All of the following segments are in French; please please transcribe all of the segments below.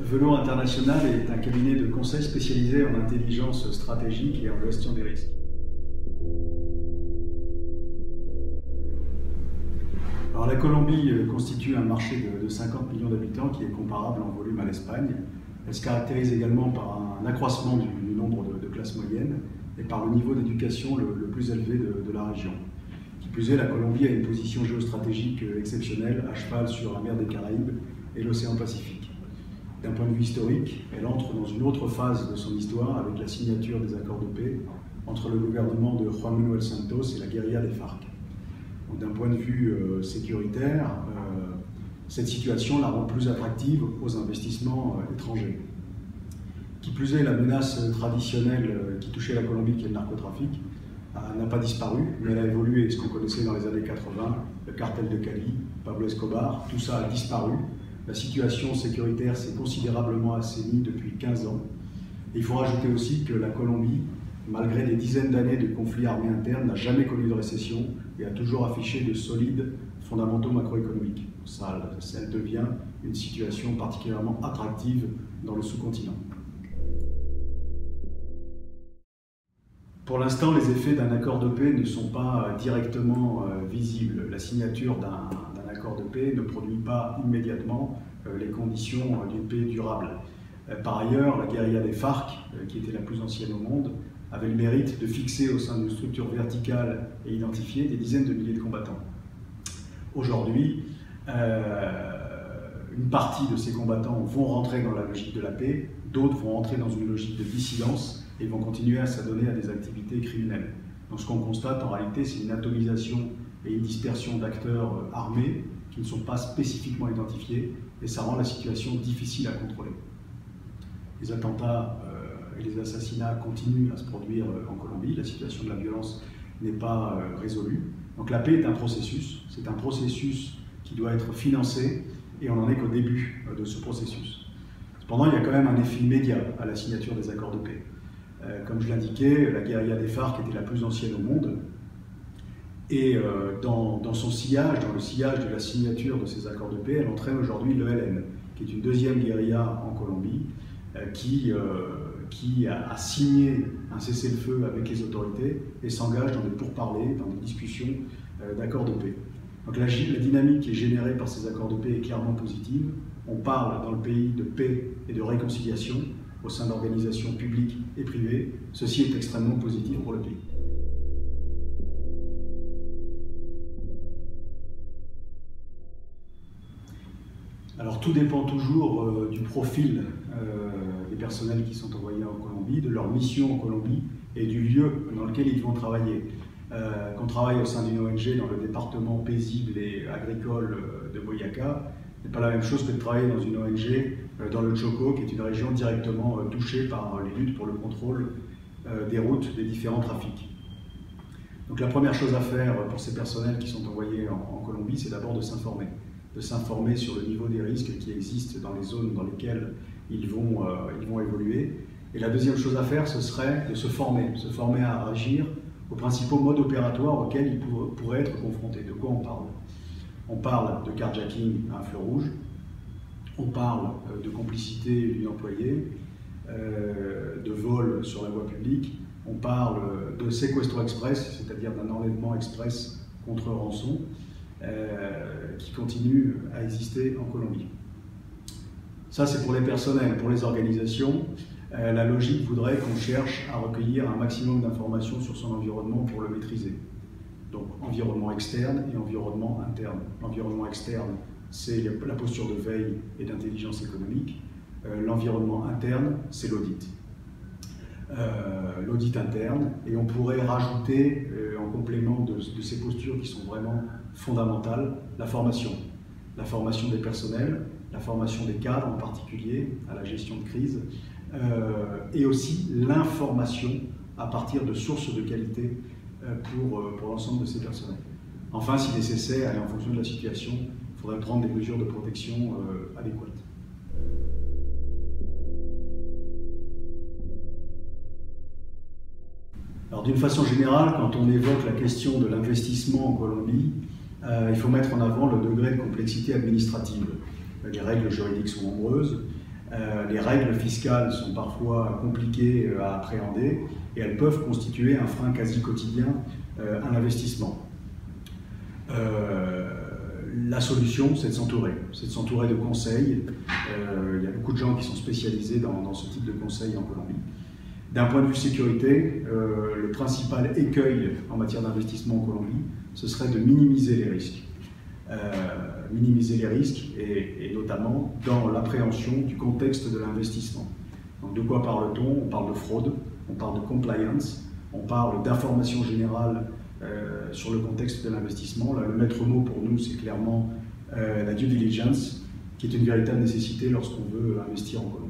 Velo International est un cabinet de conseil spécialisé en intelligence stratégique et en gestion des risques. Alors, la Colombie euh, constitue un marché de, 50 millions d'habitants qui est comparable en volume à l'Espagne. Elle se caractérise également par un accroissement du, nombre de, classes moyennes et par le niveau d'éducation le, plus élevé de, la région. Qui plus est, la Colombie a une position géostratégique euh, exceptionnelle à cheval sur la mer des Caraïbes et l'océan Pacifique. D'un point de vue historique, elle entre dans une autre phase de son histoire avec la signature des accords de paix entre le gouvernement de Juan Manuel Santos et la guérilla des FARC. D'un point de vue euh, sécuritaire, euh, cette situation la rend plus attractive aux investissements euh, étrangers. Qui plus est, la menace traditionnelle qui touchait la Colombie, qui est le narcotrafic, n'a pas disparu, mais elle a évolué. Ce qu'on connaissait dans les années 80, le cartel de Cali, Pablo Escobar, tout ça a disparu. La situation sécuritaire s'est considérablement assainie depuis 15 ans. il faut rajouter aussi que la Colombie, malgré des dizaines d'années de conflits armés internes, n'a jamais connu de récession et a toujours affiché de solides fondamentaux macroéconomiques. Ça, devient une situation particulièrement attractive dans le sous-continent. Pour l'instant, les effets d'un accord de paix ne sont pas directement euh, visibles. La signature d'un accord de paix ne produit pas immédiatement euh, les conditions euh, d'une paix durable. Par ailleurs, la guérilla des FARC, qui était la plus ancienne au monde, avait le mérite de fixer au sein d'une structure verticale et identifiée des dizaines de milliers de combattants. Aujourd'hui, une partie de ces combattants vont rentrer dans la logique de la paix, d'autres vont rentrer dans une logique de dissidence et vont continuer à s'adonner à des activités criminelles. Donc ce qu'on constate en réalité, c'est une atomisation et une dispersion d'acteurs euh, armés qui ne sont pas spécifiquement identifiés et ça rend la situation difficile à contrôler. Les attentats euh, et les assassinats continuent à se produire euh, en Colombie, la situation de la violence n'est pas résolue. Donc la paix est un processus, c'est un processus qui doit être financé et on n'en est qu'au début de ce processus. Cependant, il y a quand même un effet immédiat à la signature des accords de paix. Euh, comme je l'indiquais, la guérilla des FARC était la plus ancienne au monde. Et euh, dans, son sillage, dans le sillage de la signature de ces accords de paix, elle entraîne aujourd'hui l'ELN, qui est une deuxième guérilla en Colombie, euh, qui, a, signé un cessez-le-feu avec les autorités et s'engage dans des pourparlers, dans des discussions d'accords de paix. Donc la, dynamique qui est générée par ces accords de paix est clairement positive. On parle dans le pays de paix et de réconciliation, au sein d'organisations publiques et privées. Ceci est extrêmement positif pour le pays. Alors tout dépend toujours euh, du profil euh, des personnels qui sont envoyés en Colombie, de leur mission en Colombie et du lieu dans lequel ils vont travailler. Euh, qu'on travaille au sein d'une ONG dans le département paisible et agricole de Boyaca, n'est pas la même chose que de travailler dans une ONG euh, dans le Choco, qui est une région directement euh, touchée par les luttes pour le contrôle euh, des routes des différents trafics. Donc la première chose à faire pour ces personnels qui sont envoyés en, Colombie, c'est d'abord de s'informer, de s'informer sur le niveau des risques qui existent dans les zones dans lesquelles ils vont, ils vont évoluer. Et la deuxième chose à faire, ce serait de se former, se former à agir aux principaux modes opératoires auxquels ils pourraient être confrontés. De quoi on parle? On parle de carjacking à un feu rouge, on parle euh, de complicité d'une employée, euh, de vol sur la voie publique, on parle de séquestro express, c'est-à-dire d'un enlèvement express contre rançon, euh, qui continue à exister en Colombie. Ça, c'est pour les personnels. Pour les organisations, la logique voudrait qu'on cherche à recueillir un maximum d'informations sur son environnement pour le maîtriser. Donc, environnement externe et environnement interne. L'environnement externe, c'est la posture de veille et d'intelligence économique. Euh, l'environnement interne, c'est l'audit. Euh, l'audit interne, et on pourrait rajouter euh, en complément de, ces postures qui sont vraiment fondamentales, la formation. La formation des personnels, la formation des cadres en particulier à la gestion de crise, et aussi l'information à partir de sources de qualité pour, pour l'ensemble de ces personnels. Enfin, si nécessaire, et en fonction de la situation, il faudrait prendre des mesures de protection euh, adéquates. Alors d'une façon générale, quand on évoque la question de l'investissement en Colombie, euh, il faut mettre en avant le degré de complexité administrative. Les règles juridiques sont nombreuses, les règles fiscales sont parfois compliquées à appréhender et elles peuvent constituer un frein quasi quotidien à l'investissement. la solution, c'est de s'entourer, c'est de s'entourer de conseils. il y a beaucoup de gens qui sont spécialisés dans, ce type de conseils en Colombie. D'un point de vue sécurité, euh, le principal écueil en matière d'investissement en Colombie, ce serait de minimiser les risques. Euh, minimiser les risques et, notamment dans l'appréhension du contexte de l'investissement. Donc de quoi parle-t-on? On parle de fraude, on parle de compliance, on parle d'information générale euh, sur le contexte de l'investissement. Là, le maître mot pour nous, c'est clairement la due diligence, qui est une véritable nécessité lorsqu'on veut investir en Colombie.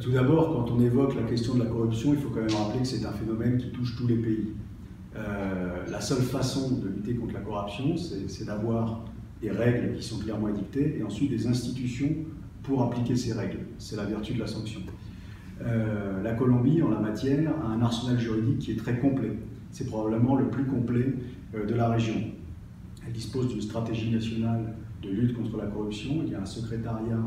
Tout d'abord, quand on évoque la question de la corruption, il faut quand même rappeler que c'est un phénomène qui touche tous les pays. Euh, la seule façon de lutter contre la corruption, c'est d'avoir des règles qui sont clairement édictées et ensuite des institutions pour appliquer ces règles. C'est la vertu de la sanction. Euh, la Colombie, en la matière, a un arsenal juridique qui est très complet. C'est probablement le plus complet euh, de la région. Elle dispose d'une stratégie nationale de lutte contre la corruption. Il y a un secrétariat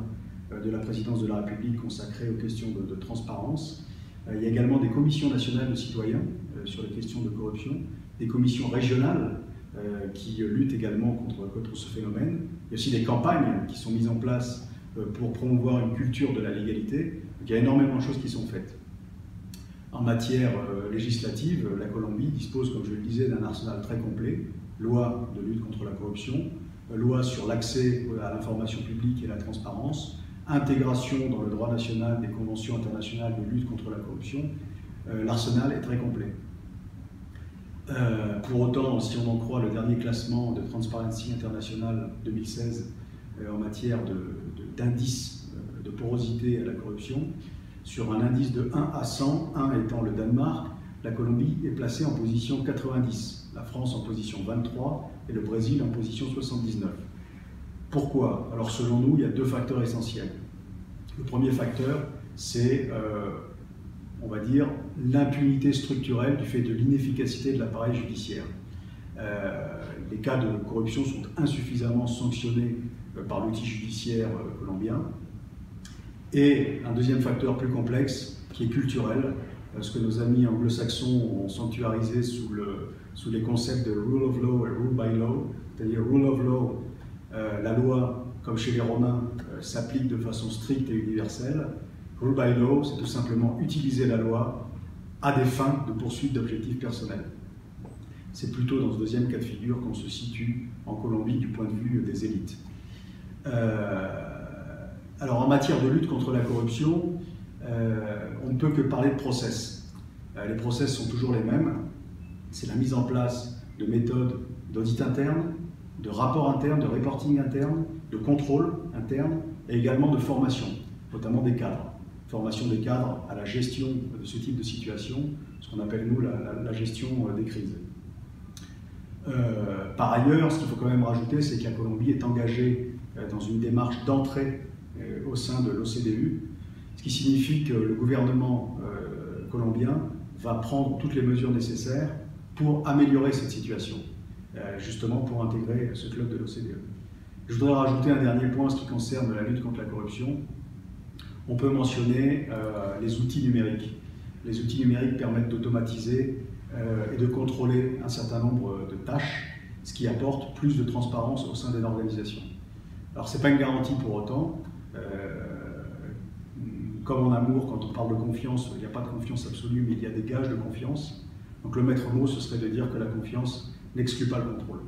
de la présidence de la République consacrée aux questions de, transparence. Euh, il y a également des commissions nationales de citoyens euh, sur les questions de corruption, des commissions régionales qui luttent également contre, ce phénomène. Il y a aussi des campagnes qui sont mises en place pour promouvoir une culture de la légalité. il y a énormément de choses qui sont faites. En matière législative, la Colombie dispose, comme je le disais, d'un arsenal très complet. Loi de lutte contre la corruption, loi sur l'accès à l'information publique et la transparence, intégration dans le droit national des conventions internationales de lutte contre la corruption, euh, l'arsenal est très complet. Euh, pour autant, si on en croit le dernier classement de Transparency International 2016 euh, en matière d'indice de, de, porosité à la corruption, sur un indice de 1 à 100, 1 étant le Danemark, la Colombie est placée en position 90, la France en position 23 et le Brésil en position 79. Pourquoi? Alors selon nous, il y a deux facteurs essentiels. Le premier facteur, c'est, euh, on va dire, l'impunité structurelle du fait de l'inefficacité de l'appareil judiciaire. Euh, les cas de corruption sont insuffisamment sanctionnés euh, par l'outil judiciaire colombien. Et un deuxième facteur plus complexe, qui est culturel, ce que nos amis anglo-saxons ont sanctuarisé sous, le, sous les concepts de rule of law et rule by law, c'est-à-dire rule of law, la loi, comme chez les Romains, euh, s'applique de façon stricte et universelle. Rule by law, c'est tout simplement utiliser la loi à des fins de poursuite d'objectifs personnels. C'est plutôt dans ce deuxième cas de figure qu'on se situe en Colombie du point de vue des élites. Euh, alors en matière de lutte contre la corruption, on ne peut que parler de process. les process sont toujours les mêmes. C'est la mise en place de méthodes d'audit interne, de rapport interne, de reporting interne, de contrôle interne et également de formation, notamment des cadres. Formation des cadres à la gestion de ce type de situation, ce qu'on appelle nous la, gestion euh, des crises. Euh, par ailleurs, ce qu'il faut quand même rajouter, c'est que la Colombie est engagée euh, dans une démarche d'entrée au sein de l'OCDE, ce qui signifie que le gouvernement colombien va prendre toutes les mesures nécessaires pour améliorer cette situation. Euh, justement pour intégrer ce club de l'OCDE. Je voudrais rajouter un dernier point en ce qui concerne la lutte contre la corruption. On peut mentionner euh, les outils numériques. Les outils numériques permettent d'automatiser euh, et de contrôler un certain nombre de tâches, ce qui apporte plus de transparence au sein d'une organisation. Alors ce n'est pas une garantie pour autant. comme en amour, quand on parle de confiance, il n'y a pas de confiance absolue, mais il y a des gages de confiance. Donc le maître mot, ce serait de dire que la confiance n'exclut pas le contrôle.